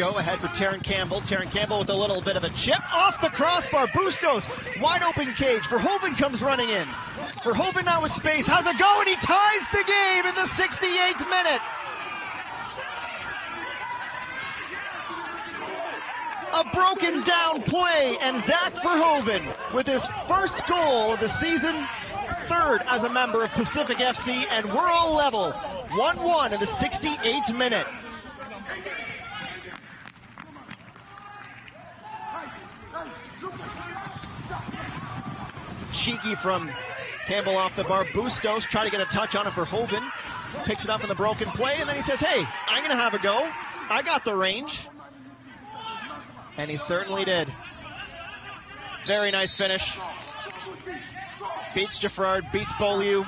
go ahead for Terran Campbell. Terran Campbell with a little bit of a chip off the crossbar. Bustos, wide open cage. Verhoven comes running in. Verhoven now with space. How's it going? He ties the game in the 68th minute. a broken down play, and Zach Verhoven with his first goal of the season, third as a member of Pacific FC, and we're all level. 1 1 in the 68th minute. Cheeky from Campbell off the bar. Bustos try to get a touch on it Verhoven. Picks it up in the broken play, and then he says, Hey, I'm going to have a go. I got the range. And he certainly did. Very nice finish. Beats Jaffrard, beats Beaulieu,